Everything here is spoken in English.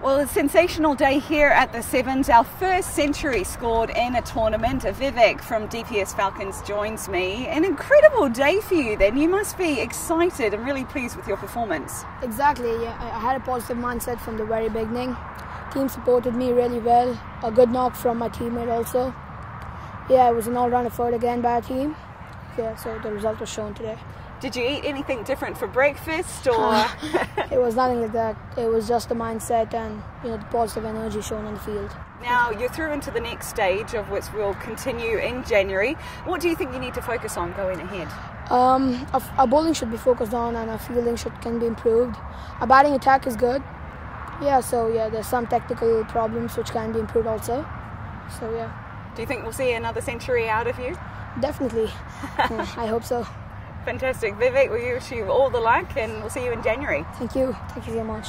Well, a sensational day here at the Sevens. Our first century scored in a tournament. Vivek from DPS Falcons joins me. An incredible day for you then. You must be excited and really pleased with your performance. Exactly, yeah. I had a positive mindset from the very beginning. Team supported me really well. A good knock from my teammate also. Yeah, it was an all-round effort again by our team. Yeah, so the result was shown today. Did you eat anything different for breakfast or? it was nothing like that. It was just the mindset and you know the positive energy shown on the field. Now you're through into the next stage of which will continue in January. What do you think you need to focus on going ahead? Um, our, our bowling should be focused on, and our fielding should can be improved. Our batting attack is good. Yeah, so yeah, there's some technical problems which can be improved also. So yeah. Do you think we'll see another century out of you? Definitely. yeah, I hope so. Fantastic. Vivek, we wish you all the luck and we'll see you in January. Thank you. Thank you very much.